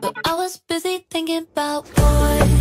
But I was busy thinking about boys.